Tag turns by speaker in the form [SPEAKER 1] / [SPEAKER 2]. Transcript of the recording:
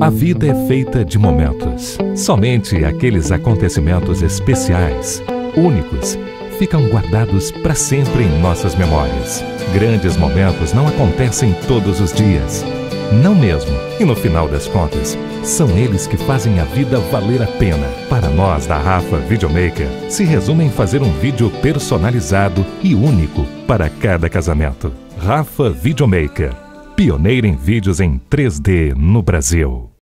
[SPEAKER 1] A vida é feita de momentos. Somente aqueles acontecimentos especiais, únicos, ficam guardados para sempre em nossas memórias. Grandes momentos não acontecem todos os dias. Não mesmo. E no final das contas, são eles que fazem a vida valer a pena. Para nós da Rafa Videomaker, se resume em fazer um vídeo personalizado e único para cada casamento. Rafa Videomaker, pioneira em vídeos em 3D no Brasil.